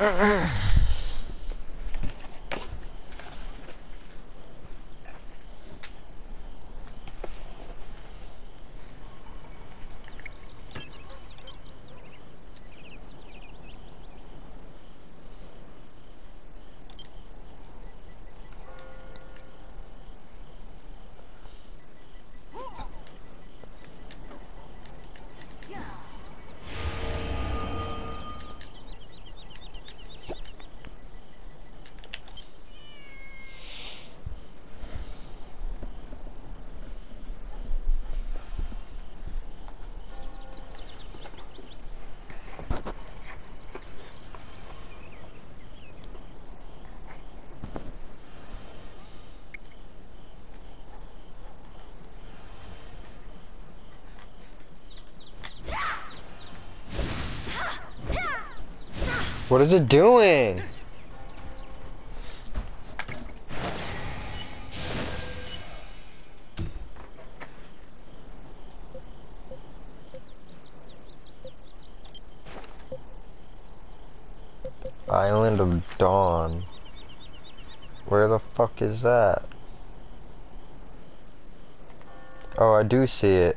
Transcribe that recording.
Uh-uh. What is it doing? Island of Dawn. Where the fuck is that? Oh, I do see it.